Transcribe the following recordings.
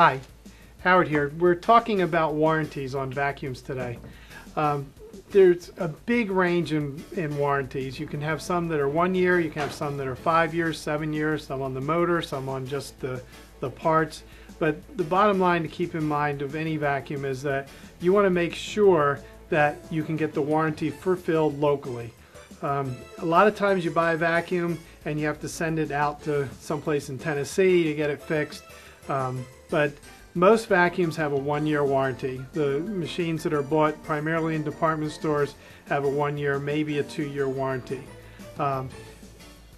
Hi, Howard here. We're talking about warranties on vacuums today. Um, there's a big range in, in warranties. You can have some that are one year, you can have some that are five years, seven years, some on the motor, some on just the, the parts. But the bottom line to keep in mind of any vacuum is that you want to make sure that you can get the warranty fulfilled locally. Um, a lot of times you buy a vacuum and you have to send it out to someplace in Tennessee to get it fixed. Um, but most vacuums have a one-year warranty. The machines that are bought primarily in department stores have a one-year, maybe a two-year warranty. Um,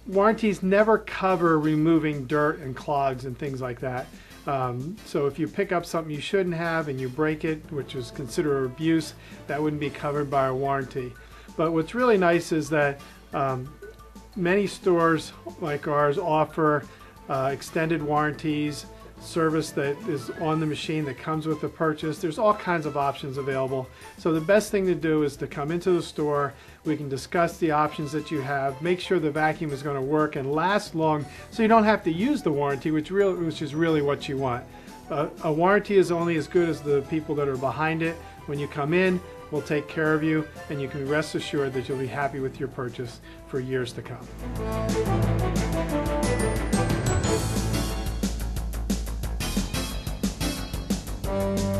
warranties never cover removing dirt and clogs and things like that. Um, so if you pick up something you shouldn't have and you break it, which is considered abuse, that wouldn't be covered by a warranty. But what's really nice is that um, many stores like ours offer uh, extended warranties service that is on the machine that comes with the purchase. There's all kinds of options available. So the best thing to do is to come into the store. We can discuss the options that you have, make sure the vacuum is going to work and last long so you don't have to use the warranty, which, which is really what you want. Uh, a warranty is only as good as the people that are behind it. When you come in, we'll take care of you and you can rest assured that you'll be happy with your purchase for years to come. Bye.